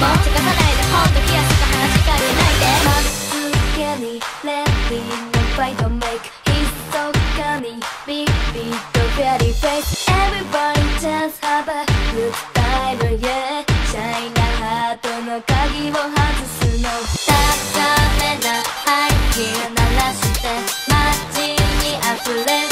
も近ないでほんと冷や話しかけないで真っにレディのファイトメイクひそかにビビとフェアリーフェイス Everybody just have a good time yeah. シャイなハートの鍵を外すの高めな背イヒー鳴らして街に溢れる